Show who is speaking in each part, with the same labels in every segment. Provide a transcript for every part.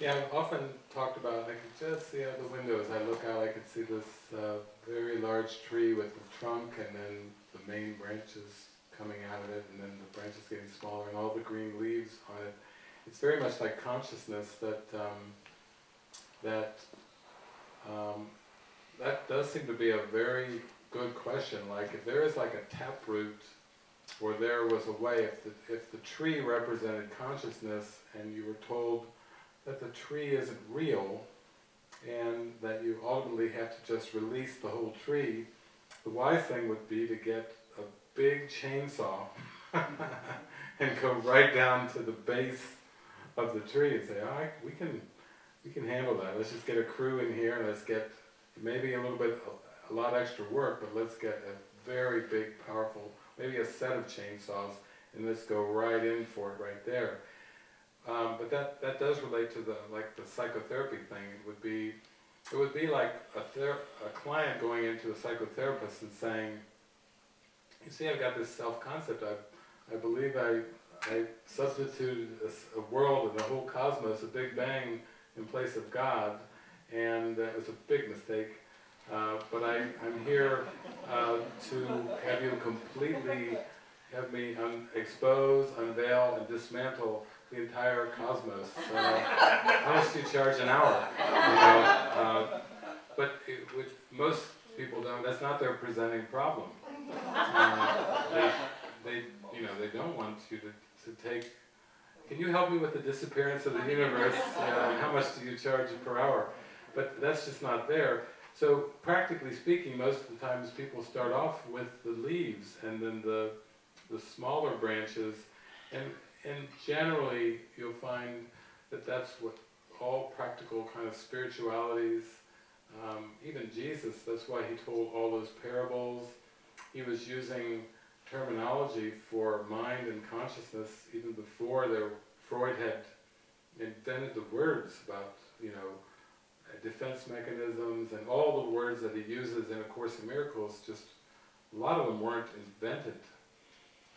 Speaker 1: Yeah, I've often talked about, I can just see out the window as I look out, I can see this uh, very large tree with the trunk and then the main branches coming out of it and then the branches getting smaller and all the green leaves on it. It's very much like consciousness that, um, that, um, that does seem to be a very good question. Like if there is like a taproot or there was a way, if the, if the tree represented consciousness and you were told that the tree isn't real and that you ultimately have to just release the whole tree, the wise thing would be to get a big chainsaw and go right down to the base of the tree and say, all right, we can, we can handle that. Let's just get a crew in here and let's get maybe a little bit, a, a lot extra work, but let's get a very big, powerful, maybe a set of chainsaws and let's go right in for it right there. Um, but that, that does relate to the like the psychotherapy thing. It would be it would be like a, a client going into a psychotherapist and saying, "You see, I've got this self-concept. I I believe I I substituted a, a world and the whole cosmos, a Big Bang, in place of God, and uh, it was a big mistake. Uh, but I, I'm here uh, to have you completely have me un expose, unveil, and dismantle the entire cosmos. Uh, how much do you charge an hour? You know, uh, but it, with most people don't. That's not their presenting problem. Uh, they, they, you know, they don't want you to, to take. Can you help me with the disappearance of the universe? Uh, how much do you charge per hour? But that's just not there. So practically speaking, most of the times people start off with the leaves and then the the smaller branches, and and generally you'll find that that's what all practical kind of spiritualities, um, even Jesus, that's why he told all those parables. He was using terminology for mind and consciousness even before there, Freud had invented the words about, you know, defense mechanisms and all the words that he uses in A Course in Miracles, just a lot of them weren't invented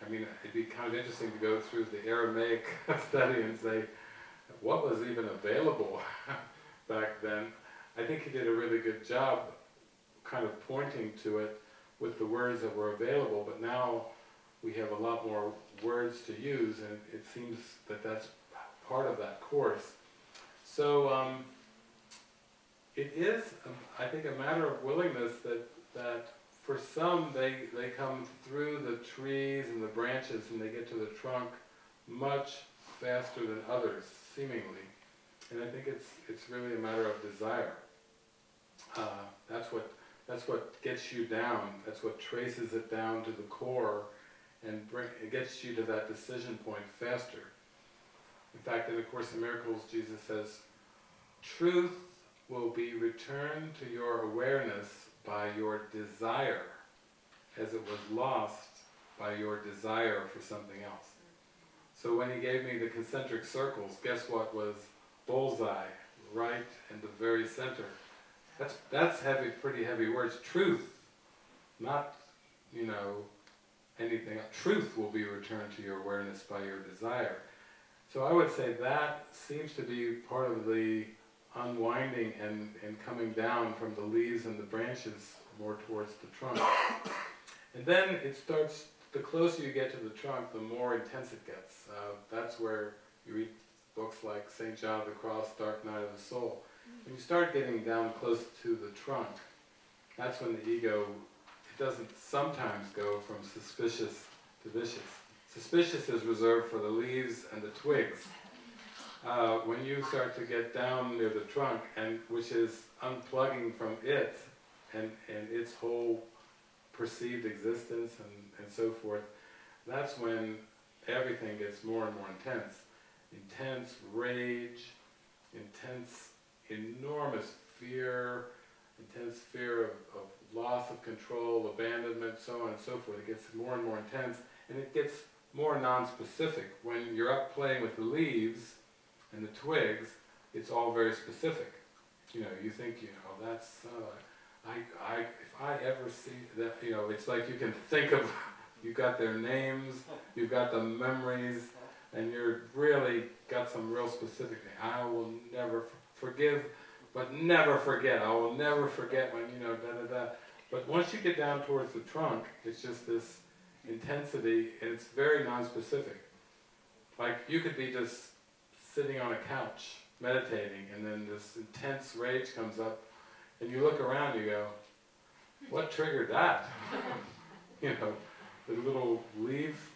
Speaker 1: I mean, it'd be kind of interesting to go through the Aramaic study and say, what was even available back then? I think he did a really good job kind of pointing to it with the words that were available, but now we have a lot more words to use, and it seems that that's part of that course. So um, it is, um, I think, a matter of willingness that, that for some, they, they come through the trees and the branches and they get to the trunk much faster than others, seemingly. And I think it's, it's really a matter of desire. Uh, that's what that's what gets you down. That's what traces it down to the core, and bring, it gets you to that decision point faster. In fact, in the Course in Miracles, Jesus says, "Truth will be returned to your awareness by your desire as it was lost by your desire for something else. So when he gave me the concentric circles, guess what was bullseye, right in the very center. That's, that's heavy, pretty heavy words. Truth, not, you know, anything. Truth will be returned to your awareness by your desire. So I would say that seems to be part of the unwinding and, and coming down from the leaves and the branches more towards the trunk. And then it starts, the closer you get to the trunk, the more intense it gets. Uh, that's where you read books like St. John of the Cross, Dark Night of the Soul. When you start getting down close to the trunk, that's when the ego, it doesn't sometimes go from suspicious to vicious. Suspicious is reserved for the leaves and the twigs. Uh, when you start to get down near the trunk, and which is unplugging from it and, and its whole perceived existence and, and so forth, that's when everything gets more and more intense. Intense rage, intense, enormous fear, intense fear of, of loss of control, abandonment, so on and so forth. It gets more and more intense, and it gets more non-specific. When you're up playing with the leaves and the twigs, it's all very specific. You know, you think, you know, that's, uh, I, I, if I ever see that, you know, it's like you can think of, you've got their names, you've got the memories, and you're really got some real specific, I will never forgive, but never forget. I will never forget when, you know, da da da. But once you get down towards the trunk, it's just this intensity, and it's very non-specific. Like you could be just sitting on a couch meditating, and then this intense rage comes up, and you look around, you go, "What triggered that?" you know, the little leaf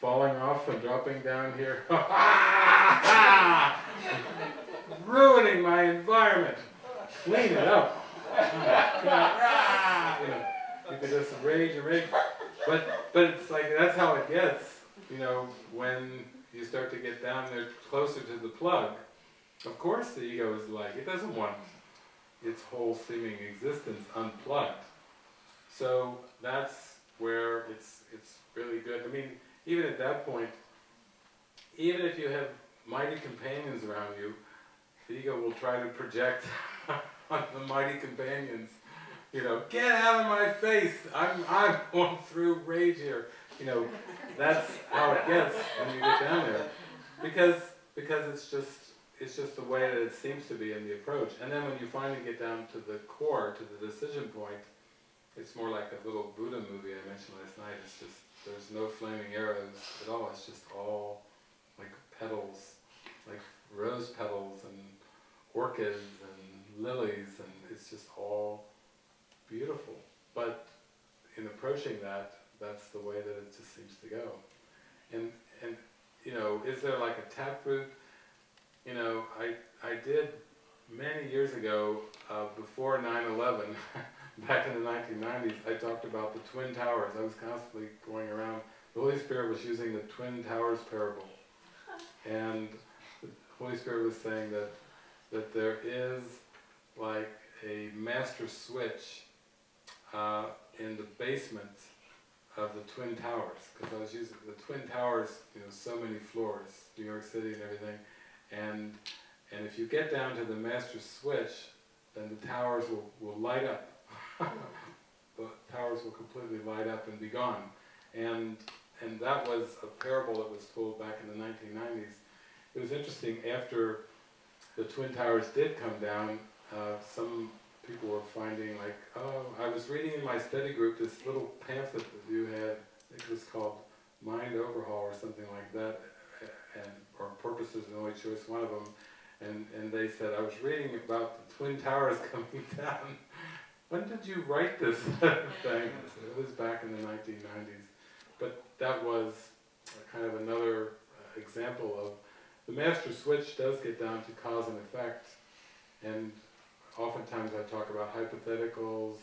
Speaker 1: falling off and dropping down here, ruining my environment. Clean it up. you know, you can just rage and rage. But but it's like that's how it gets. You know, when you start to get down there closer to the plug, of course the ego is like it doesn't want its whole seeming existence unplugged. So that's where it's it's really good. I mean, even at that point, even if you have mighty companions around you, the ego will try to project on the mighty companions you know, get out of my face. I'm, I'm going through rage here. You know, that's how it gets when you get down there. Because, because it's just, it's just the way that it seems to be in the approach. And then when you finally get down to the core, to the decision point, it's more like a little Buddha movie I mentioned last night. It's just, there's no flaming arrows at all. It's just all like petals, like rose petals and orchids and lilies, and it's just all beautiful. But in approaching that, that's the way that it just seems to go. And, and you know, is there like a taproot? You know, I, I did many years ago, uh, before 9-11, back in the 1990s, I talked about the Twin Towers. I was constantly going around. The Holy Spirit was using the Twin Towers parable. And the Holy Spirit was saying that, that there is like a master switch uh, in the basement of the Twin Towers, because I was using the Twin Towers, you know, so many floors, New York City and everything, and and if you get down to the master switch, then the towers will, will light up. the towers will completely light up and be gone. And and that was a parable that was told back in the 1990s. It was interesting, after the Twin Towers did come down, uh, some people were finding like, oh, I was reading in my study group this little pamphlet that you had, it was called Mind Overhaul or something like that, and or Purpose is the only choice, one of them, and, and they said, I was reading about the Twin Towers coming down. when did you write this thing? It was back in the 1990s. But that was kind of another uh, example of the master switch does get down to cause and effect, and oftentimes I talk about hypotheticals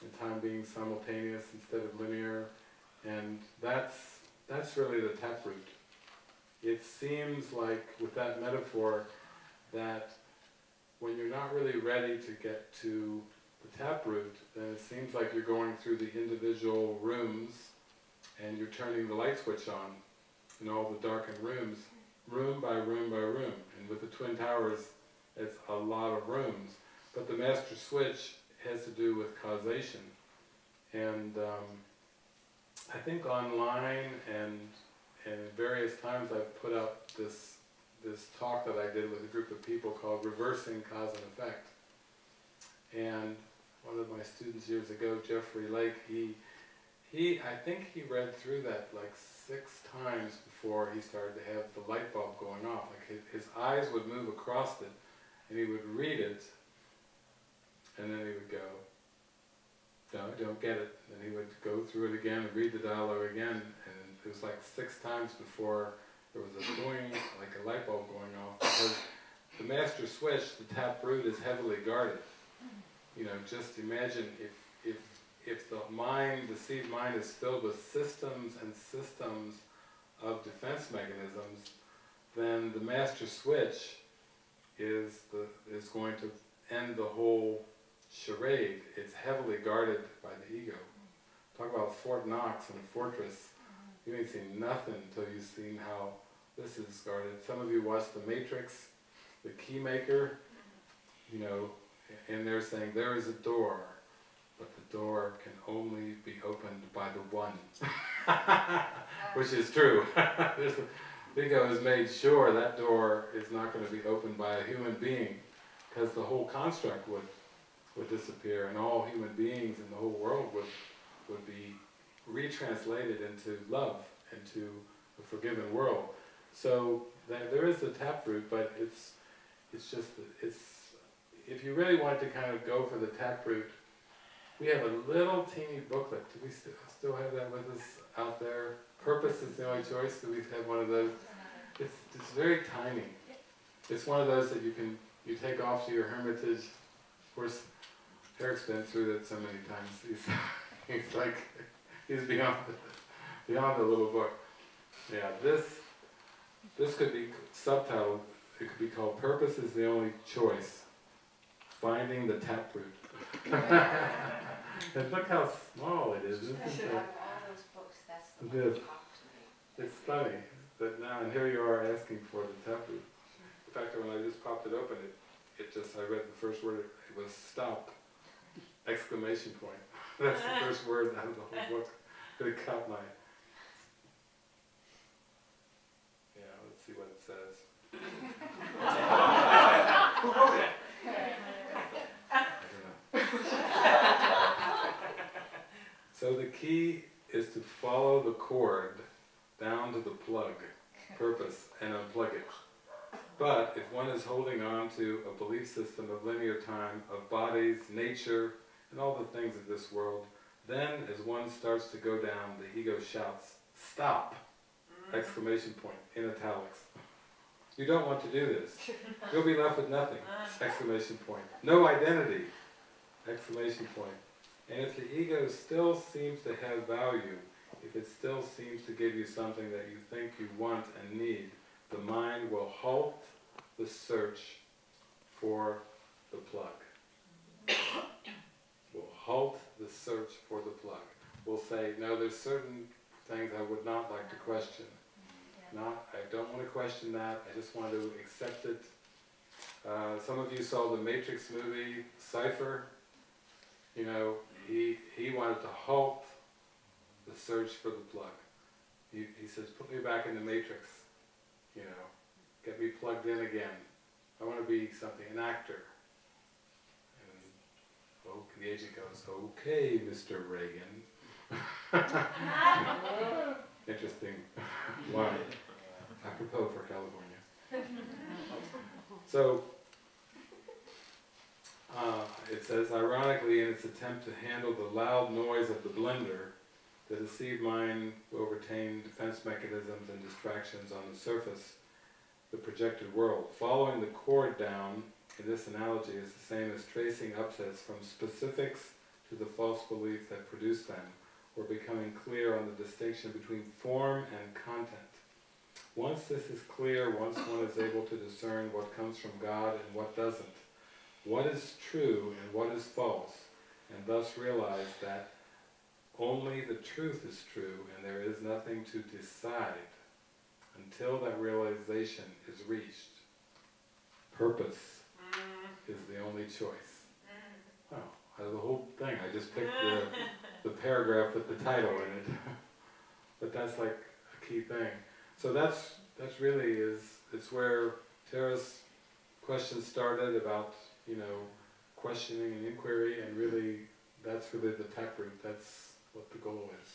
Speaker 1: and time being simultaneous instead of linear, and that's that's really the taproot. It seems like with that metaphor that when you're not really ready to get to the taproot, then it seems like you're going through the individual rooms and you're turning the light switch on in all the darkened rooms, room by room by room. And with the Twin Towers, it's a lot of rooms. But the master switch has to do with causation. And um, I think online and and various times I've put up this this talk that I did with a group of people called Reversing Cause and Effect. And one of my students years ago, Jeffrey Lake, he he I think he read through that like six times before he started to have the light bulb going off. Like his, his eyes would move across it and he would read it and then he would go, no, I don't get it. And he would go through it again, and read the dialogue again, and it was like six times before there was a boing, like a light bulb going off, because the master switch, the tap root, is heavily guarded. You know, just imagine if, if, if the mind, the seed mind is filled with systems and systems of defense mechanisms, then the master switch is, the, is going to end the whole charade, it's heavily guarded by the ego. Talk about Fort Knox and a fortress. You ain't seen nothing until you've seen how this is guarded. Some of you watched The Matrix, the keymaker, you know, and they're saying there is a door, but the door can only be opened by the one. Which is true. there's, a, Vigo has made sure that door is not going to be opened by a human being, because the whole construct would would disappear, and all human beings in the whole world would would be retranslated into love, into a forgiven world. So there, there is the taproot, but it's it's just it's if you really want to kind of go for the taproot, we have a little teeny booklet. Do we still still have that with us out there? Purpose is the only choice. Do we have one of those? It's it's very tiny. It's one of those that you can you take off to your hermitage. Of course, Eric's been through that so many times. He's he's like he's beyond beyond the little book. Yeah, this this could be subtitled. It could be called "Purpose is the Only Choice." Finding the taproot. and look how small it is. Isn't
Speaker 2: I should
Speaker 1: it?
Speaker 2: have all those books, that's the one that talked to me.
Speaker 1: It's funny but now, and here you are asking for the taproot. In fact, when I just popped it open, it, it just, I read the first word, it was stop, exclamation point. That's the first word out of the whole book, but it caught my, yeah, let's see what it says. I don't know. So the key is to follow the cord down to the plug, purpose, and unplug it. But if one is holding on to a belief system of linear time, of bodies, nature, and all the things of this world, then as one starts to go down, the ego shouts, stop! Mm-hmm. Exclamation point, in italics. You don't want to do this. You'll be left with nothing! Exclamation point. No identity! Exclamation point. And if the ego still seems to have value, if it still seems to give you something that you think you want and need, the mind will halt the search for the plug. we'll halt the search for the plug. We'll say, no, there's certain things I would not like to question. Not, I don't want to question that, I just want to accept it. Uh, some of you saw the Matrix movie, Cypher. You know, he, he wanted to halt the search for the plug. He, he says, put me back in the matrix, you know, get me plugged in again. I want to be something, an actor. And oh, the agent goes, okay, Mr. Reagan. Interesting line, apropos for California. So, uh, it says, ironically, in its attempt to handle the loud noise of the blender, the deceived mind will retain defense mechanisms and distractions on the surface, the projected world. Following the cord down, in this analogy, is the same as tracing upsets from specifics to the false belief that produced them, or becoming clear on the distinction between form and content. Once this is clear, once one is able to discern what comes from God and what doesn't, what is true and what is false, and thus realize that only the truth is true and there is nothing to decide until that realization is reached. Purpose mm. is the only choice. Mm. Oh, out of the whole thing, I just picked the, the paragraph with the title in it. but that's like a key thing. So that's that's really is it's where Tara's question started about you know questioning and inquiry, and really that's really the taproot. That's what the goal is.